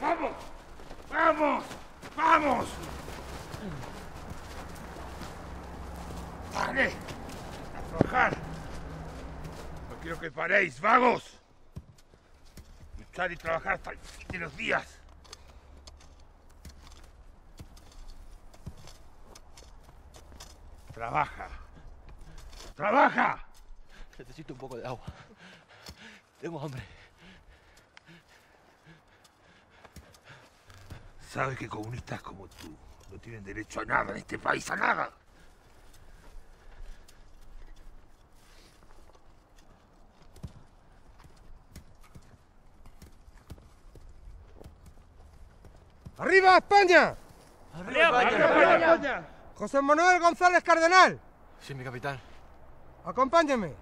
¡Vamos! ¡Vamos! ¡Vamos! ¡Dale! ¡A trabajar! No quiero que paréis, vagos. Luchar y trabajar hasta el fin de los días. Trabaja. ¡Trabaja! Necesito un poco de agua. Tengo hambre. Sabes que comunistas como tú no tienen derecho a nada en este país, a nada. ¡Arriba España! ¡Arriba, España! José Manuel González Cardenal, Sí, mi capitán. acompáñeme.